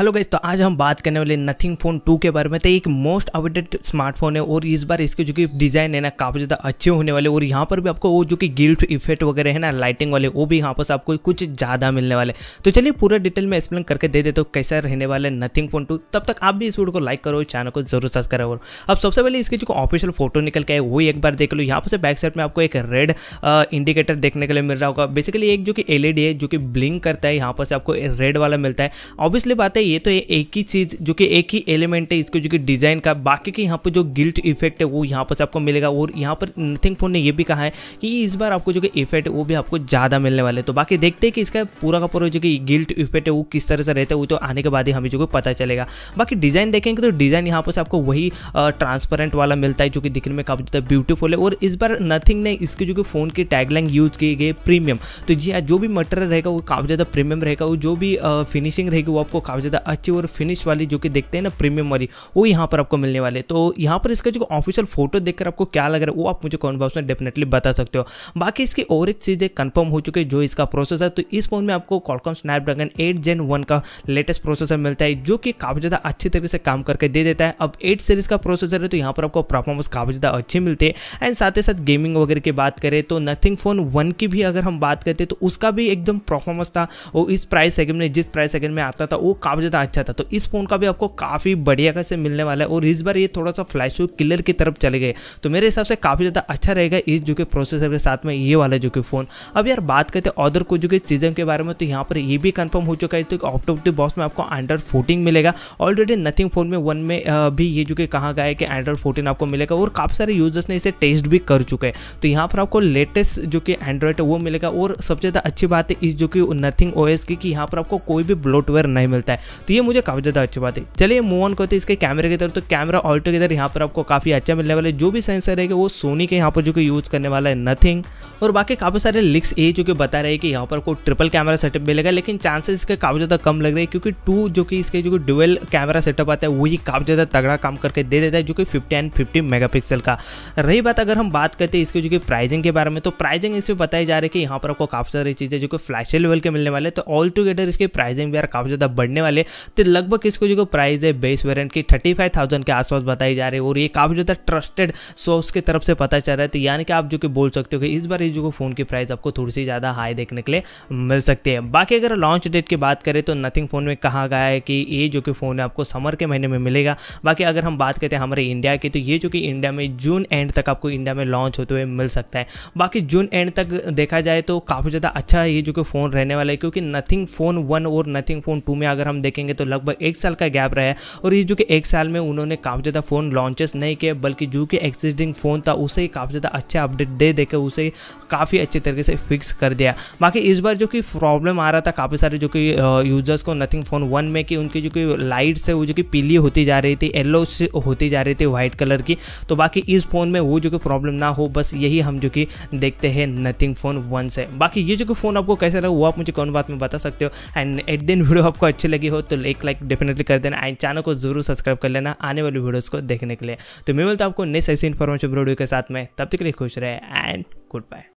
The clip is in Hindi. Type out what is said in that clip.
हेलो गाइस तो आज हम बात करने वाले नथिंग फ़ोन 2 के बारे में। तो एक मोस्ट अवेटेड स्मार्टफ़ोन है और इस बार इसके जो कि डिज़ाइन है ना, काफ़ी ज़्यादा अच्छे होने वाले। और यहाँ पर भी आपको वो जो कि गिल्ट इफ़ेक्ट वगैरह है ना लाइटिंग वाले, वो भी यहाँ पर आपको कुछ ज़्यादा मिलने वाले। तो चलिए पूरा डिटेल में एक्सप्लेन करके दे देते हो कैसा रहने वाले नथिंग फ़ोन टू तब तक आप भी इस वीडियो को लाइक करो चैनल को ज़रूर सब्सक्राइब करो। अब सबसे पहले इसकी जो ऑफिशियल फ़ोटो निकल के है वही एक बार देख लो। यहाँ पर से बैक साइड में आपको एक रेड इंडिकेटर देखने के लिए मिल रहा होगा। बेसिकली एक जो कि एलईडी है, जो कि ब्लिंक करता है। यहाँ पर आपको रेड वाला मिलता है। ऑब्वियसली बात है ये तो एक ही चीज़ जो कि एक ही एलिमेंट है इसके जो कि डिज़ाइन का बाकी के यहाँ पर जो गिल्ट इफ़ेक्ट है वो यहाँ पर आपको मिलेगा। और यहाँ पर नथिंग फ़ोन ने ये भी कहा है कि इस बार आपको जो कि इफ़ेक्ट वो भी आपको ज़्यादा मिलने वाले तो बाकी देखते हैं कि इसका पूरा का पूरा जो कि गिल्ट इफ़ेक्ट है वो किस तरह से रहता है वो तो आने के बाद ही हमें जो पता चलेगा। बाकी डिज़ाइन देखेंगे तो डिज़ाइन यहाँ पर आपको वही ट्रांसपेरेंट वाला मिलता है जो कि दिखने में काफ़ी ज़्यादा ब्यूटीफुल है। और इस बार नथिंग ने इसके जो कि फ़ोन की टैगलाइन यूज़ की गई प्रीमियम तो जी हाँ, जो भी मटेरियल रहेगा वो काफ़ी ज़्यादा प्रीमियम रहेगा। वो जो भी फिनिशिंग रहेगी वो आपको काफ़ी ज़्यादा अच्छी और फिनिश वाली जो कि देखते हैं ना प्रीमियम वाली, वो यहाँ पर आपको मिलने वाले तो यहाँ पर इसका जो ऑफिशियल फ़ोटो देखकर आपको क्या लग रहा है, वो आप मुझे कॉमेंट बॉक्स में डेफिनेटली बता सकते हो। बाकी इसकी और एक चीज़ें कंफर्म हो चुकी है जो इसका प्रोसेसर तो इस फ़ोन में आपको Qualcomm Snapdragon eight gen one का लेटेस्ट प्रोसेसर मिलता है, जो कि काफ़ी ज़्यादा अच्छी तरीके से काम करके दे देता है। अब एट सीरीज़ का प्रोसेसर है तो यहाँ पर आपको परफॉर्मेंस काफ़ी ज़्यादा अच्छी मिलती है। एंड साथ ही साथ गेमिंग वगैरह की बात करें तो नथिंग फ़ोन वन की भी अगर हम बात करते तो उसका भी एकदम परफॉर्मेंस था, वो इस प्राइस सेगमेंट में, जिस प्राइस सेगमेंट में आता था, वो काफ़ी ज़्यादा अच्छा था। तो इस फ़ोन का भी आपको काफ़ी बढ़िया कैसे मिलने वाला है और इस बार ये थोड़ा सा फ्लैश किलर की तरफ़ चले गए। तो मेरे हिसाब से काफ़ी ज़्यादा अच्छा रहेगा इस जो कि प्रोसेसर के साथ में ये वाला जो कि फ़ोन अब यार बात करते हैं अदर कुछ जो कि सीज़न के बारे में तो यहाँ पर ये भी कंफर्म हो चुका है तो ऑप्टोप्टिव बॉक्स में आपको एंड्रॉइड फोर्टीन मिलेगा। ऑलरेडी नथिंग फ़ोन में वन में भी ये जो कि कहा गया है कि एंड्रॉइड फोर्टीन आपको मिलेगा और काफ़ी सारे यूज़र्स ने इसे टेस्ट भी कर चुके हैं। तो यहाँ पर आपको लेटेस्ट जो कि एंड्रॉइड है वो मिलेगा और सबसे ज़्यादा अच्छी बात है इस जो कि नथिंग ओएस की कि यहाँ पर आपको कोई भी ब्लोटवेयर नहीं मिलता है। तो ये मुझे काफ़ी ज़्यादा अच्छी बात है। चलिए मूव ऑन करते इसके कैमरे की तरफ़। तो कैमरा ऑल टुगेदर यहाँ पर आपको काफ़ी अच्छा मिलने वाला है। जो भी सेंसर रहेगा वो सोनी के यहाँ पर जो कि यूज़ करने वाला है नथिंग और बाकी काफ़ी सारे लिक्स ये जो कि बता रहे हैं कि यहाँ पर कोई ट्रिपल कैमरा सेटअप मिलेगा, लेकिन चांसेस इसके काफ़ी ज़्यादा कम लग रहे हैं क्योंकि टू जो कि इसके जो कि डुअल कैमरा सेटअप आता है, वही काफ़ी ज़्यादा तगड़ा काम करके दे देता है, जो कि फिफ्टी एंड फिफ्टी मेगा का। रही बात अगर हम बात करते हैं इसके जो कि प्राइजिंग के बारे में तो प्राइजिंग इसमें बताई जा रही है कि यहाँ पर आपको काफ़ी सारी चीज़ें जो कि फ्लैश लेवल के मिलने वाले तो ऑल टुगेदर इसकी प्राइजिंग भी यार काफ़ी ज़्यादा बढ़ने वाले तो लगभग इसको जो प्राइस है बेस वेरियंट की थर्टी फाइव थाउज़ेंड के आसपास बताई जा रही है। और ये काफ़ी ज़्यादा ट्रस्टेड सोर्स की तरफ़ से पता चल रहा है। तो यानी कि आप जो कि बोल सकते हो कि इस बार ये जो फ़ोन की प्राइस आपको थोड़ी सी ज़्यादा हाई देखने के लिए मिल सकती है। बाकी अगर लॉन्च डेट की बात करें तो नथिंग फ़ोन में कहा गया है कि ये जो कि फ़ोन है आपको समर के महीने में मिलेगा। बाकी अगर हम बात करते हैं हमारे इंडिया की तो ये जो कि इंडिया में जून एंड तक आपको इंडिया में लॉन्च होते हुए मिल सकता है। बाकी जून एंड तक देखा जाए तो काफ़ी ज़्यादा अच्छा ये जो कि फ़ोन रहने वाला है, क्योंकि नथिंग फ़ोन वन और नथिंग फ़ोन टू में अगर हम देखेंगे तो लगभग एक साल का गैप रहा है और इस जो कि एक साल में उन्होंने काफ़ी ज़्यादा फ़ोन लॉन्चेस नहीं किए, बल्कि जो कि एक्सिस्टिंग फ़ोन था, उसे काफ़ी ज़्यादा अच्छा अपडेट दे देकर उसे काफ़ी अच्छे तरीके से फिक्स कर दिया। बाकी इस बार जो कि प्रॉब्लम आ रहा था, काफ़ी सारे जो कि यूज़र्स को नथिंग फ़ोन वन में कि उनकी जो कि लाइट्स है वो जो कि पीली होती जा रही थी येलो होती जा रही थी वाइट कलर की। तो बाकी इस फ़ोन में वो जो कि प्रॉब्लम ना हो, बस यही हम जो कि देखते हैं नथिंग फ़ोन वन से। बाकी ये जो कि फ़ोन आपको कैसे लगा, वो आप मुझे कौन बात में बता सकते हो। एंड एट दिन वीडियो आपको अच्छी लगी हो तो एक लाइक डेफिनेटली कर देना एंड चैनल को ज़रूर सब्सक्राइब कर लेना आने वाली वीडियोस को देखने के लिए। तो मैं मिलता आपको नेक्स्ट ऐसी इन्फॉर्मेशन वीडियो के साथ में। तब तक के लिए खुश रहे एंड गुड बाय